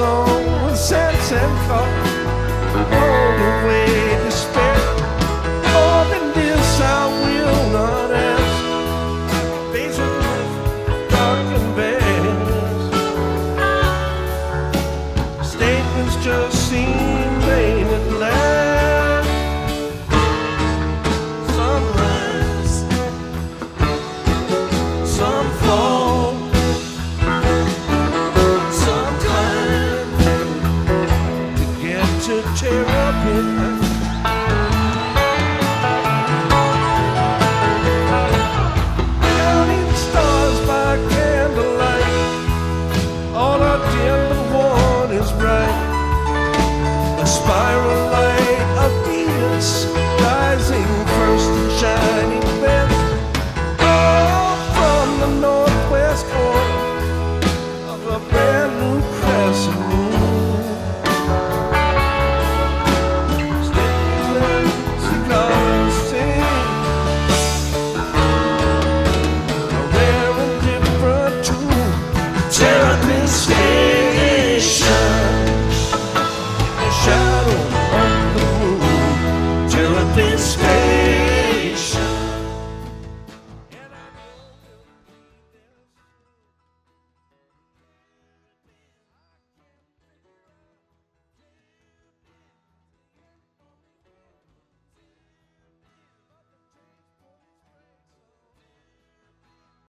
soul and sense and thought. Counting stars by candlelight, all the is. A spiral light of Venus.